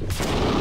you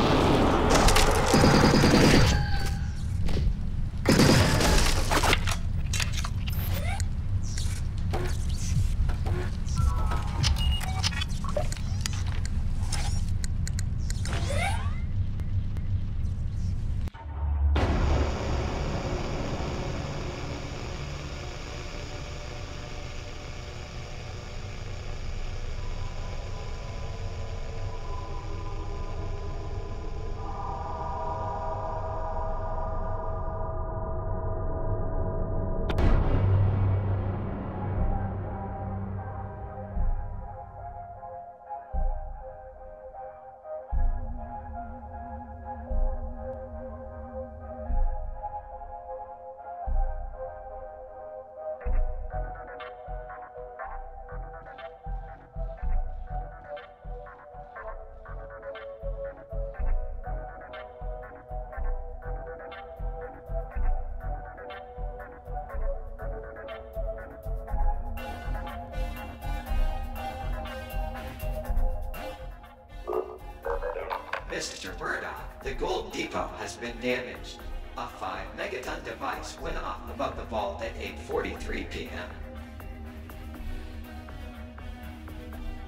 Mr. Murdoch, the Gold Depot has been damaged. A 5 megaton device went off above the vault at 8.43 p.m.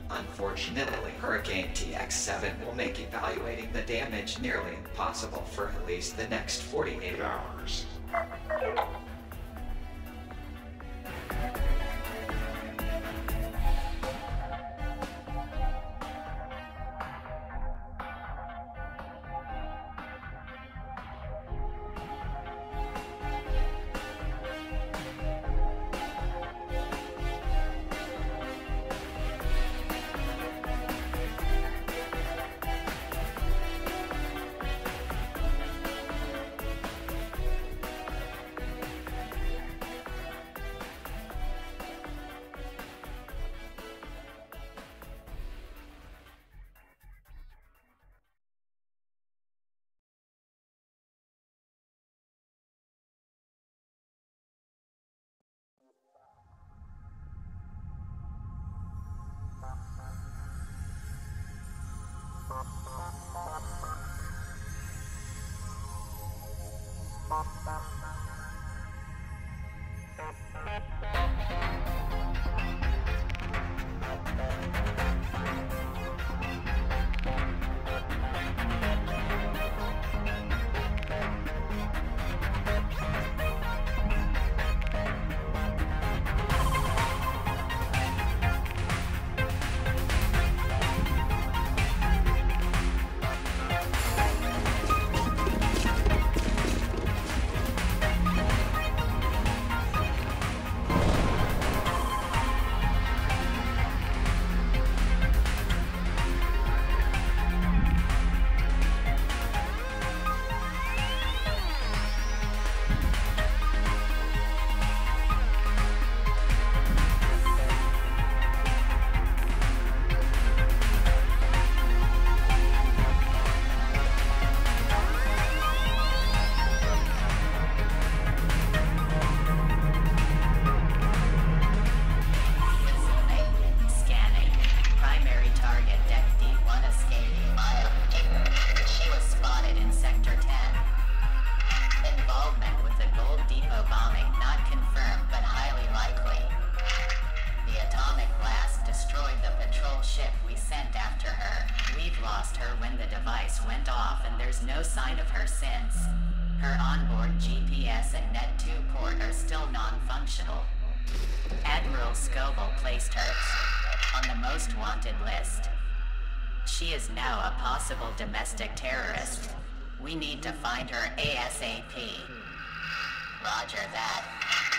Unfortunately, Hurricane TX-7 will make evaluating the damage nearly impossible for at least the next 48 hours. Now a possible domestic terrorist. We need to find her ASAP. Roger that.